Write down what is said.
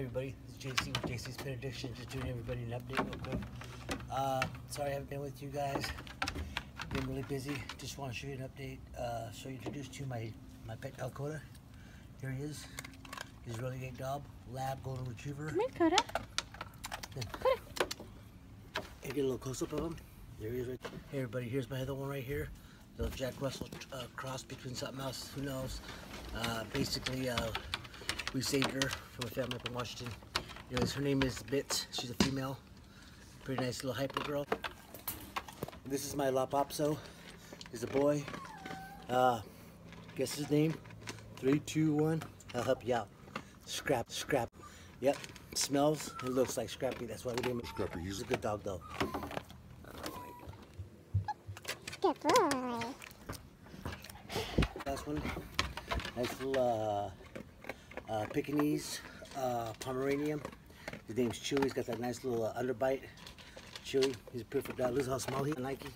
everybody, it's JC with JC's Addiction. Just doing everybody an update real quick. Uh, sorry I haven't been with you guys. Been really busy. Just want to show you an update. Uh, show you introduce to my my pet Coda. Here he is. He's a really great dog, lab golden retriever. Come here, Coda. Hey, get a little close up of him. There he is right Hey everybody, here's my other one right here. The Jack Russell uh, cross between something else, who knows. Uh, basically, uh, we saved her from a family up in Washington. Anyways, her name is Bits. She's a female. Pretty nice little hyper girl. This is my Lhasa Apso. He's a boy. Uh, guess his name? Three, two, one. I'll help you out. Scrap, scrap. Yep. Smells and looks like Scrappy. That's why we named him Scrappy. He's a good dog though. Good boy. Last one. Nice little uh, uh, Pekingese uh, Pomeranian. His name's Chewy. He's got that nice little uh, underbite. Chewy. He's a perfect dog. Look how small he is. Nike.